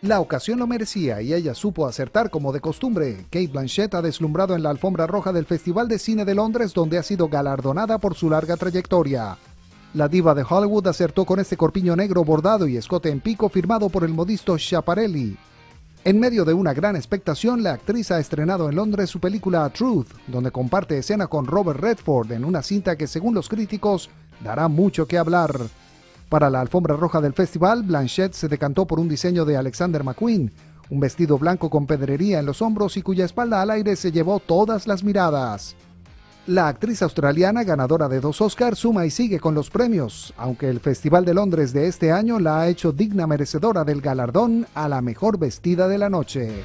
La ocasión lo merecía y ella supo acertar como de costumbre. Kate Blanchett ha deslumbrado en la alfombra roja del Festival de Cine de Londres donde ha sido galardonada por su larga trayectoria. La diva de Hollywood acertó con este corpiño negro bordado y escote en pico firmado por el modisto Schiaparelli. En medio de una gran expectación, la actriz ha estrenado en Londres su película Truth, donde comparte escena con Robert Redford en una cinta que según los críticos dará mucho que hablar. Para la alfombra roja del festival, Blanchett se decantó por un diseño de Alexander McQueen, un vestido blanco con pedrería en los hombros y cuya espalda al aire se llevó todas las miradas. La actriz australiana, ganadora de dos Oscars, suma y sigue con los premios, aunque el Festival de Londres de este año la ha hecho digna merecedora del galardón a la mejor vestida de la noche.